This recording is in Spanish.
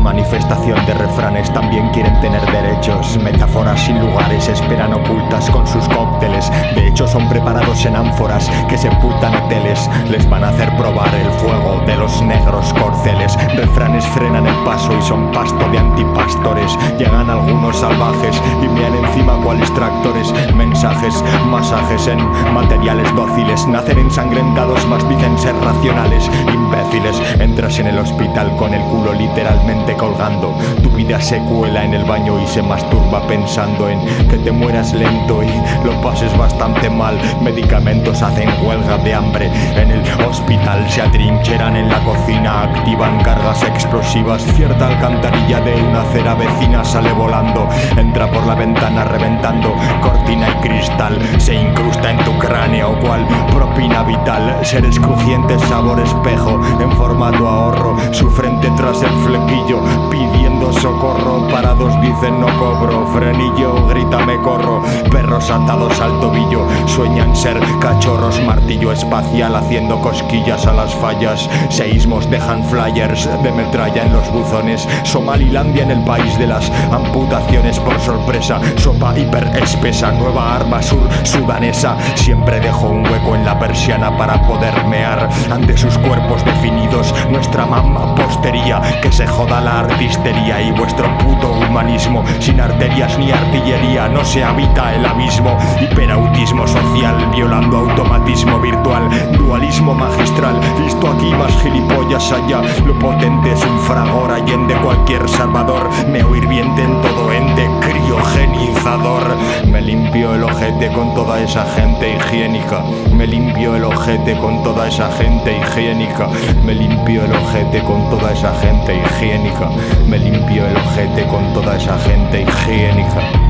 Manifestación de refranes también quieren tener derechos. Metáforas sin lugares esperan ocultas con sus cócteles. De hecho, son preparados en ánforas que sepultan hoteles. Les van a hacer probar el fuego de los negros corceles. Refranes frenan el paso y son pasto de antipastores. Llegan algunos salvajes y mean encima cuales tractores. Mensajes, masajes en materiales dóciles. Nacen ensangrentados, más dicen ser racionales. Imbéciles, entras en el hospital con el culo literalmente Tu vida se cuela en el baño y se masturba pensando en que te mueras lento y lo pases bastante mal. Medicamentos hacen huelga de hambre. En el hospital, se atrincheran en la cocina, activan cargas explosivas. Cierta alcantarilla de una acera vecina sale volando, entra por la ventana reventando cortina y cristal. Se incrusta en tu cráneo, cual propina vital. Seres crujientes, sabor espejo, en formato ahorro, su frente tras el flequillo, pidiendo socorro. Parados dicen no cobro, frenillo, grita me corro. Perros atados al tobillo, sueñan ser cachorros, martillo espacial haciendo cosquillas a las fallas. Seísmos dejan flyers de metralla en los buzones. Somalilandia en el país de las amputaciones por sorpresa. Sopa hiper espesa, nueva arma sur sudanesa. Siempre dejo un hueco en la persiana para poder mear ante sus cuerpos definidos. Nuestra mamá postería, que se joda la artistería y vuestro puto humanismo. Sin arterias ni artillería, no se habita el abismo. Hiperautismo social, violando automatismo virtual. Dualismo magistral, listo aquí más gilipollas allá. Lo potente es un fragor allende cualquier salvador. Me hirviente en todo ente, criogenizador. Me limpio el ojete con toda esa gente higiénica. Me limpio el ojete con toda esa gente higiénica. Me limpio el ojete con toda esa gente higiénica. Me limpio el ojete con toda esa gente higiénica.